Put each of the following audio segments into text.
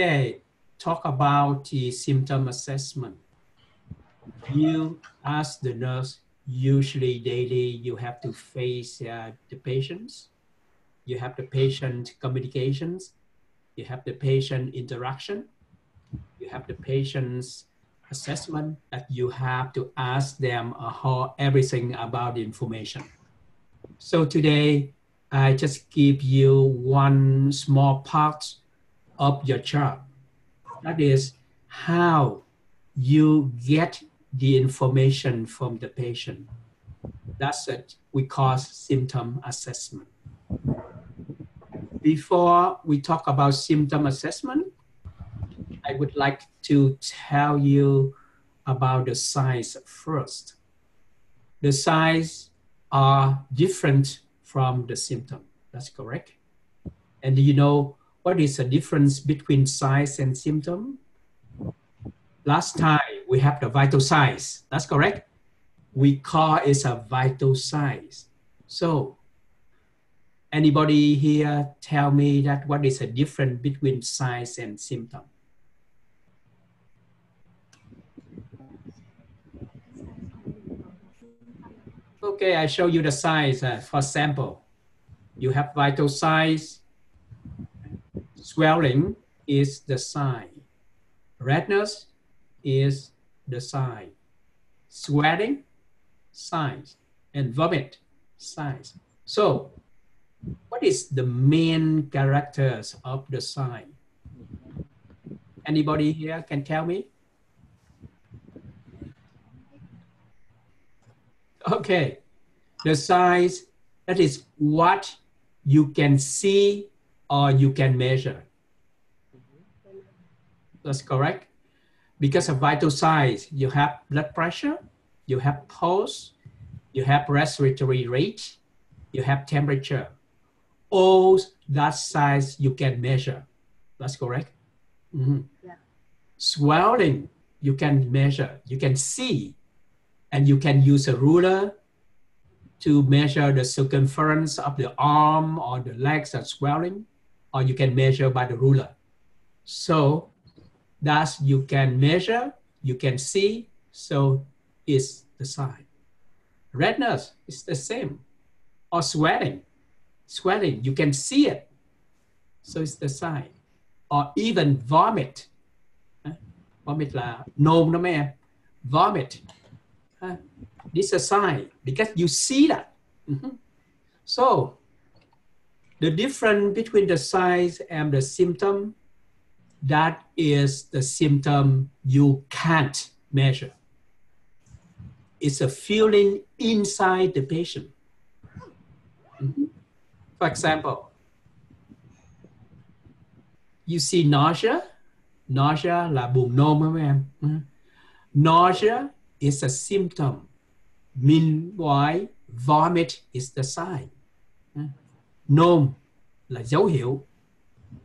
Okay, talk about the symptom assessment. You ask the nurse, usually daily, you have to face uh, the patients. You have the patient communications. You have the patient interaction. You have the patient's assessment that you have to ask them uh, everything about the information. So today, I just give you one small part of your job. That is how you get the information from the patient. That's it. We call symptom assessment. Before we talk about symptom assessment, I would like to tell you about the signs first. The signs are different from the symptom. That's correct. And you know what is the difference between signs and symptom? Last time we have the vital signs. That's correct. We call it a vital signs. So anybody here tell me that what is the difference between signs and symptom? Okay, I show you the size. Uh, for example, you have vital signs. Swelling is the sign. Redness is the sign. Sweating, signs. And vomit, signs. So, what is the main characters of the sign? Anybody here can tell me? Okay, the size, that is what you can see or you can measure. That's correct. Because of vital signs, you have blood pressure, you have pulse, you have respiratory rate, you have temperature. All that size you can measure. That's correct. Mm -hmm. yeah. Swelling, you can measure, you can see and you can use a ruler to measure the circumference of the arm or the legs are swelling, or you can measure by the ruler. So thus you can measure, you can see, so is the sign. Redness is the same, or sweating. Sweating, you can see it, so it's the sign. Or even vomit. Vomit là nôn đó. Vomit this is a sign because you see that. Mm-hmm. So the difference between the signs and the symptom, that is the symptom you can't measure. It's a feeling inside the patient. For example, you see nausea, nausea là buồn nôn đó em. Nausea is a symptom. Meanwhile, vomit is the sign. Nôn là dấu hiệu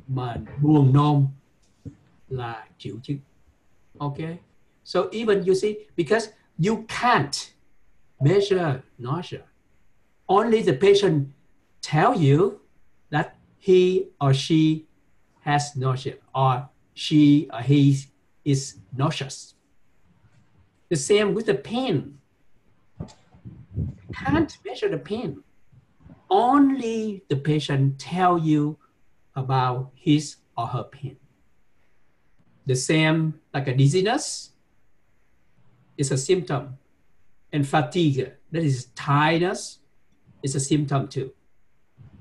mà buồn nôn là triệu chứng. Okay? So even you see, because you can't measure nausea. Only the patient tell you that he or she has nausea or she or he is nauseous. The same with the pain. Can't measure the pain. Only the patient tell you about his or her pain. The same like a dizziness is a symptom. And fatigue, that is tiredness, is a symptom too.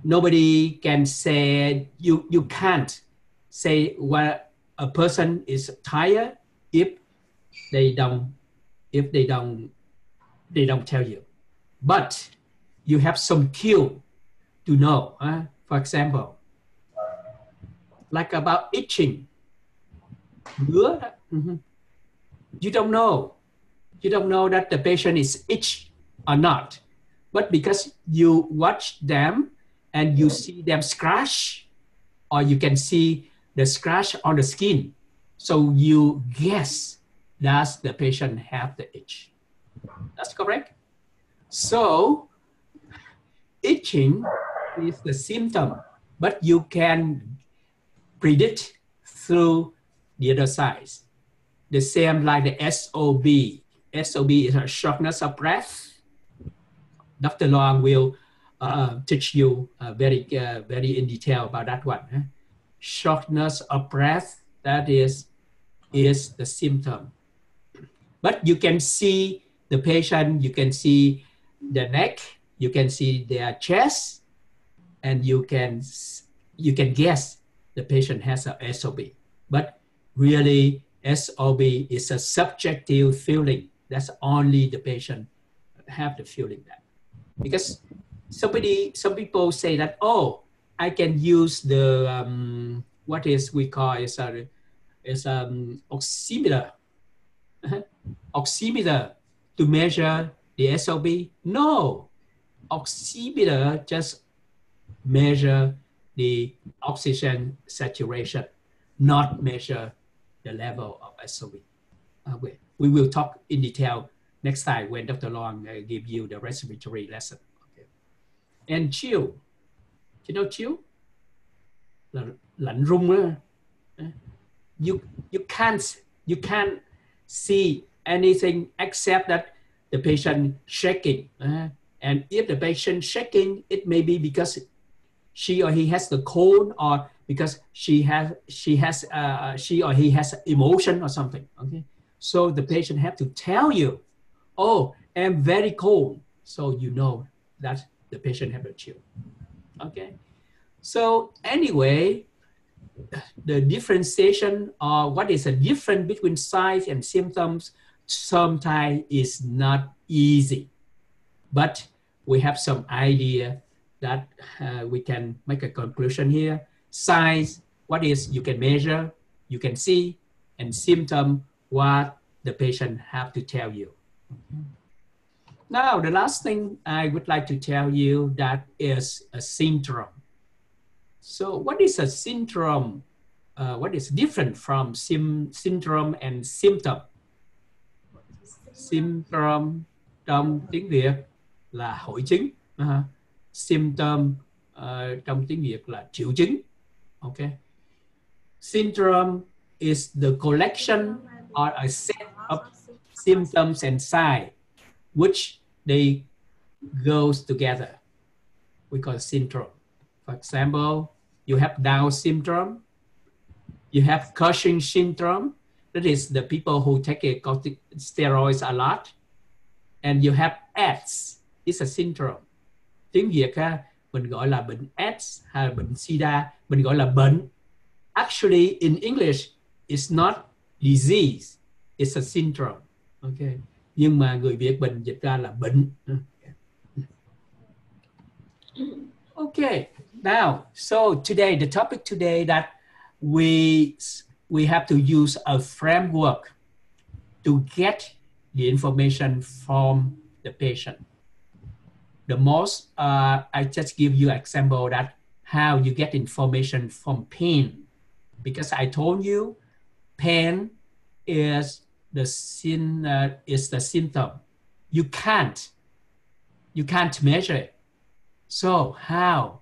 Nobody can say, you, you can't say what a person is tired if they don't if they don't they don't tell you. But you have some cue to know. Uh, for example, like about itching. Mm-hmm. You don't know. You don't know that the patient is itch or not. But because you watch them and you see them scratch, or you can see the scratch on the skin, so you guess does the patient have the itch? That's correct. So itching is the symptom, but you can predict, through the other side. The same like the SOB. SOB is a shortness of breath. Dr. Long will uh, teach you uh, very, uh, very in detail about that one. Huh? Shortness of breath, that is, is the symptom. But you can see the patient, you can see the neck, you can see their chest, and you can you can guess the patient has a SOB. But really, SOB is a subjective feeling. That's only the patient have the feeling that. Because somebody, some people say that, oh, I can use the, um, what is we call is a, is um, oximeter, oximeter to measure the SOB. No, oximeter just measure the oxygen saturation, not measure the level of SOB. Uh, we, we will talk in detail next time when Dr. Long uh, give you the respiratory lesson. Okay. And chill. You know chill? Lạnh rung uh, You, you can't you can't see anything except that the patient shaking. Uh, and if the patient shaking, it may be because she or he has the cold or because she has she has uh, she or he has emotion or something okay? So the patient have to tell you oh i'm very cold. So you know that the patient have a chill okay? So anyway the differentiation or what is the difference between signs and symptoms sometimes is not easy. But we have some idea that uh, we can make a conclusion here. Size, what is you can measure, you can see, and symptom, what the patient have to tell you. Now, the last thing I would like to tell you that is a syndrome. So what is a syndrome? Uh, what is different from syndrome and symptom? Syndrome trong tiếng Việt là hội chứng. Uh symptom uh, trong tiếng Việt là triệu chứng. Okay. Syndrome is the collection or a set of symptoms and signs which they goes together. We call syndrome. For example, you have Down syndrome, you have Cushing syndrome, that is the people who take steroids a lot, and you have AIDS, it's a syndrome tiếng Việt ha, mình gọi là bệnh AIDS hay là bệnh SIDA, mình gọi là bệnh. Actually, in English, it's not disease, it's a syndrome. Okay. Nhưng mà người Việt mình dịch ra là bệnh. Okay. Now, so today, the topic today that we we have to use a framework to get the information from the patient the most, uh, I just give you example that how you get information from pain. Because I told you pain is the sin, uh, is the symptom. You can't, you can't measure it. So how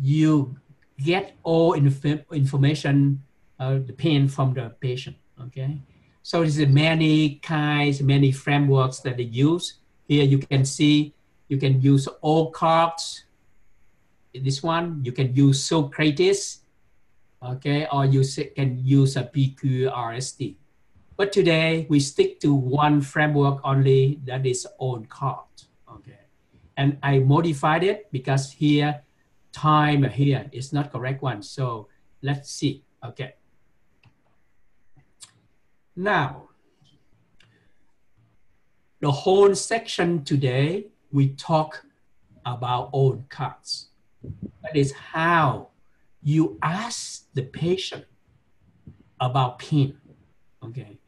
you get all inf information, uh, the pain from the patient, okay? So there's many kinds, many frameworks that they use. Here you can see you can use OLD CARTS. This one, you can use Socrates, okay, or you can use a PQRST. But today we stick to one framework only that is OLD CARTS, okay. And I modified it because here, time here is not correct one. So let's see, okay. Now, the whole section today we talk about OLD CARTS. That is how you ask the patient about pain, okay?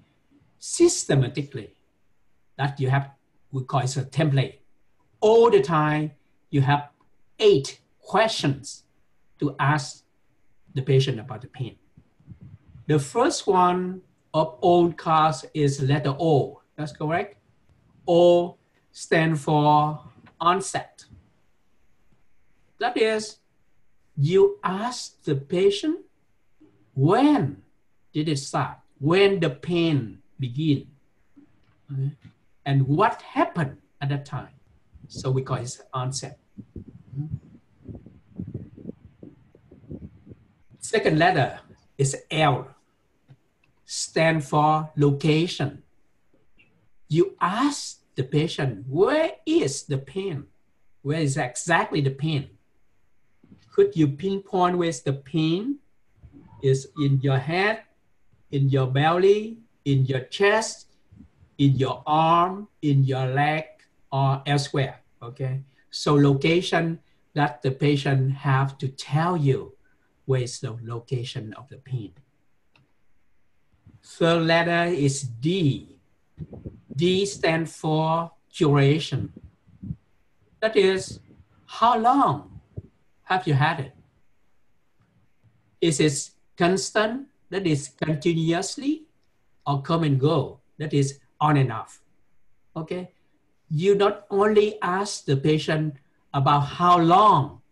Systematically, that you have, we call it a template. All the time, you have eight questions to ask the patient about the pain. The first one of OLD CARTS is letter O, that's correct? O stand for onset. That is, you ask the patient when did it start? When the pain begin? Okay. And what happened at that time? So we call it onset. Second letter is L, stand for location. You ask the patient, where is the pain? Where is exactly the pain? Could you pinpoint where the pain is in your head, in your belly, in your chest, in your arm, in your leg, or elsewhere, okay? So location that the patient have to tell you where is the location of the pain. Third letter is D. D stands for duration. That is, how long have you had it? Is it constant, that is continuously, or come and go, that is on and off? Okay, you not only ask the patient about how long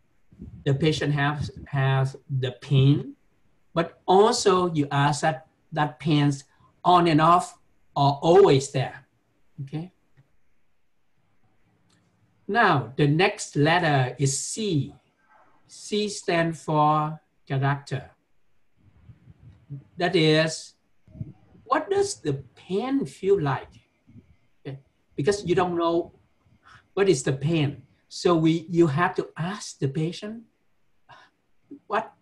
the patient has, has the pain, but also you ask that, that pains on and off or always there, okay? Now, the next letter is C. C stands for character. That is, what does the pain feel like? Okay. Because you don't know what is the pain. So we, you have to ask the patient, what,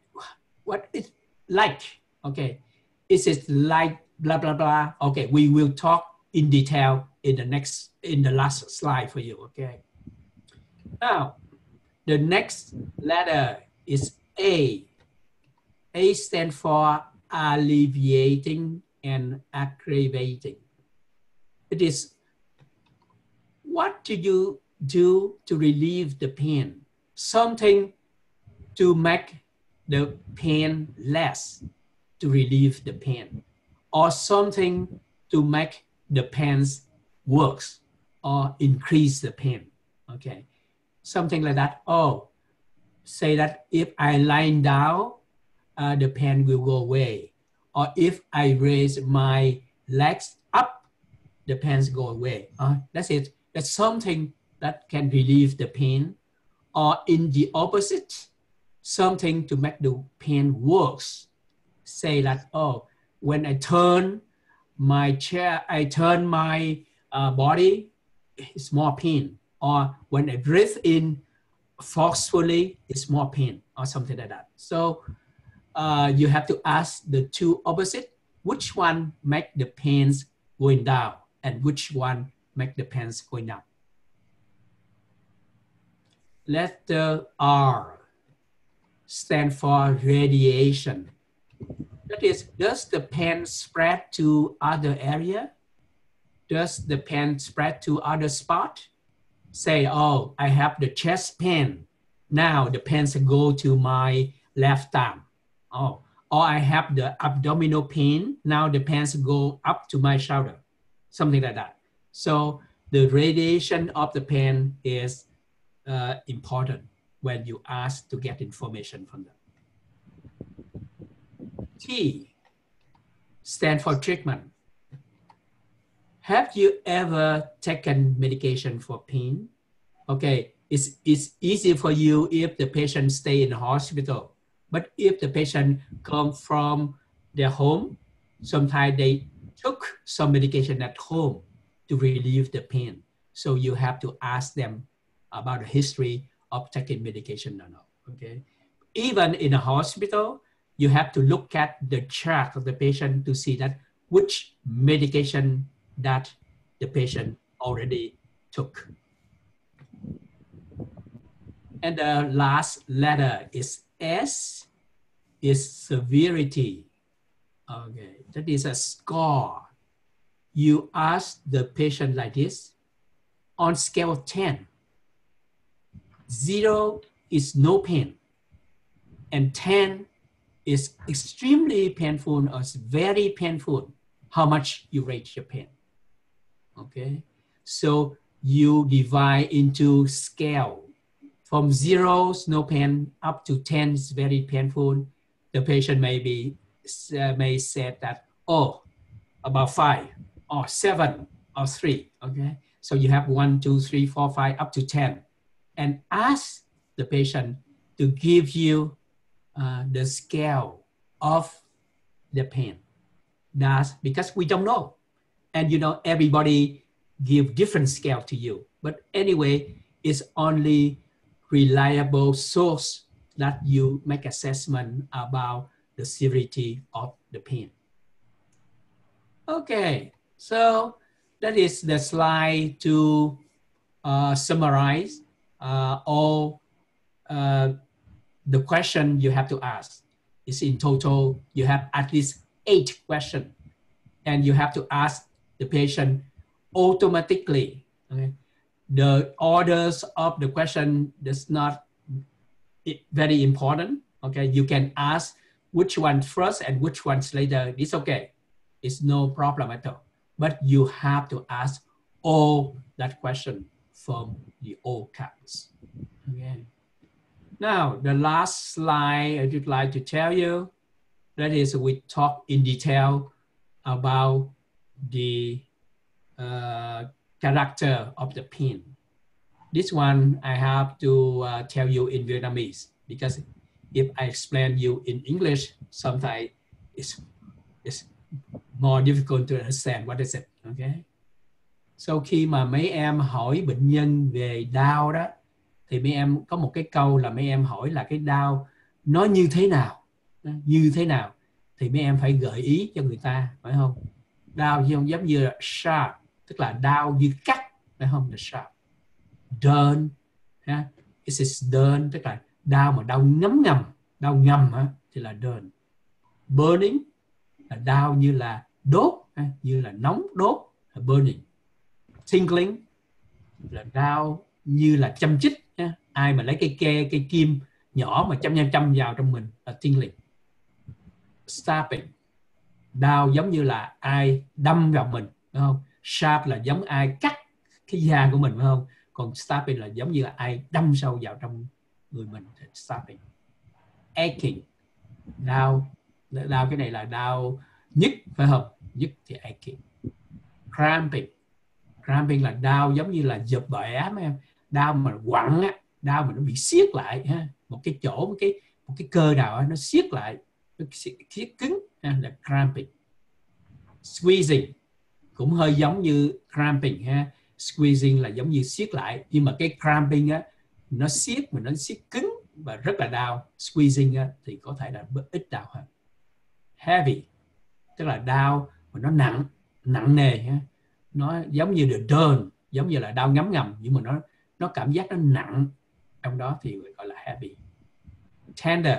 what is like? Okay, is it like blah blah blah? Okay, we will talk in detail in the next in the last slide for you. Okay. Now, the next letter is A. A stands for alleviating and aggravating. It is what do you do to relieve the pain? Something to make the pain less, to relieve the pain, or something to make the pain worse or increase the pain. Okay something like that. Oh, say that if I lie down, uh, the pain will go away. Or if I raise my legs up, the pains go away. Uh, that's it. That's something that can relieve the pain. Or in the opposite, something to make the pain worse. Say that, oh, when I turn my chair, I turn my uh, body, is more pain or when I breathe in forcefully, it's more pain or something like that. So uh, you have to ask the two opposite, which one make the pains going down and which one make the pains going up. Letter R stand for radiation. That is, does the pain spread to other area? Does the pain spread to other spot? say, oh, I have the chest pain. Now the pains go to my left arm. Oh, or I have the abdominal pain. Now the pains go up to my shoulder, something like that. So the radiation of the pain is uh, important when you ask to get information from them. T stand for treatment. Have you ever taken medication for pain? Okay, it's, it's easy for you if the patient stay in the hospital. But if the patient come from their home, sometimes they took some medication at home to relieve the pain. So you have to ask them about the history of taking medication or not, okay? Even in a hospital, you have to look at the chart of the patient to see that which medication that the patient already took. And the last letter is S, is severity. Okay, that is a score. You ask the patient like this, on scale of 10, zero is no pain, and 10 is extremely painful or very painful, how much you rate your pain okay? So you divide into scale. From zero, no pain, up to 10 is very painful. The patient may be uh, may say that, oh, about five or seven or three, okay? So you have one, two, three, four, five, up to 10. And ask the patient to give you uh, the scale of the pain. That's because we don't know. And you know, everybody give different scale to you. But anyway, it's only reliable source that you make assessment about the severity of the pain. Okay, so that is the slide to uh, summarize uh, all uh, the question you have to ask. Is in total, you have at least eight questions and you have to ask the patient automatically. Okay? The orders of the question is not very important. Okay, you can ask which one first and which one's later. It's okay. It's no problem at all. But you have to ask all that question from the OLD CARTS. Okay. Now, the last slide I would like to tell you, that is we talk in detail about the uh, character of the pin. This one I have to uh, tell you in Vietnamese because if I explain you in English, sometimes it's, it's more difficult to understand what is it. Okay. Sau khi mà mấy em hỏi bệnh nhân về đau đó, thì mấy em có một cái câu là mấy em hỏi là cái đau nó như thế nào, như thế nào, thì mấy em phải gợi ý cho người ta, phải không? Đau giống giống như là sharp, tức là đau như cắt, phải không? Là sharp. Đơn, ha, it is đơn, tức là đau mà đau ngấm ngầm đau ngầm á, thì là đơn burning là đau như là đốt như là nóng đốt là burning. Tingling là đau như là châm chích ai mà lấy cây ke cây kim nhỏ mà châm châm châm vào trong mình là tingling. Stabbing đau giống như là ai đâm vào mình đúng không? Sharp là giống ai cắt cái da của mình phải không? Còn stabbing là giống như là ai đâm sâu vào trong người mình stabbing aching. Đau. Đau cái này là đau nhức phải không? Nhức thì aching. Cramping. Cramping là đau giống như là giật bẻ mấy em. Đau mà quặn á đau mà nó bị siết lại ha. Một cái chỗ một cái một cái cơ nào đó, nó siết lại thiết siết cứng ha, là cramping. Squeezing cũng hơi giống như cramping ha. Squeezing là giống như siết lại. Nhưng mà cái cramping á nó siết mà nó siết cứng và rất là đau. Squeezing á, thì có thể là ít đau hơn. Heavy tức là đau mà nó nặng nặng nề ha. nó giống như the đơn giống như là đau ngấm ngầm nhưng mà nó nó cảm giác nó nặng. Trong đó thì gọi là heavy. Tender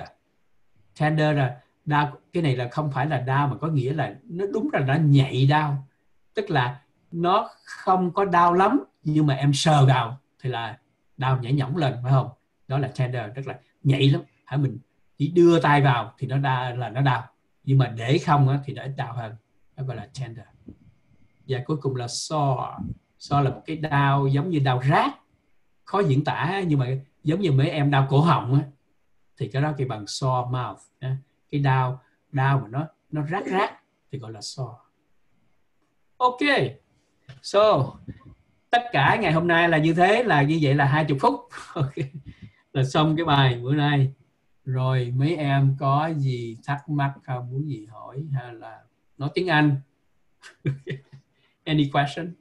tender là đau cái này là không phải là đau mà có nghĩa là nó đúng là nó nhạy đau. Tức là nó không có đau lắm nhưng mà em sờ vào thì là đau nhảy nhõng lên phải không? Đó là tender tức là nhạy lắm. Hả mình chỉ đưa tay vào thì nó đau là nó đau. Nhưng mà để không á, thì nó ít đau hơn. Đó gọi là tender. Và cuối cùng là sore. Sore là một cái đau giống như đau rát. Khó diễn tả nhưng mà giống như mấy em đau cổ họng á, thì cái đó kêu bằng sore mouth cái đau đau mà nó nó rát rát thì gọi là sore. Ok, so, tất cả ngày hôm nay là như thế, là như vậy là 20 phút. Ok, là xong cái bài bữa nay. Rồi, mấy em có gì thắc mắc không, muốn gì hỏi hay là nói tiếng Anh? Any question?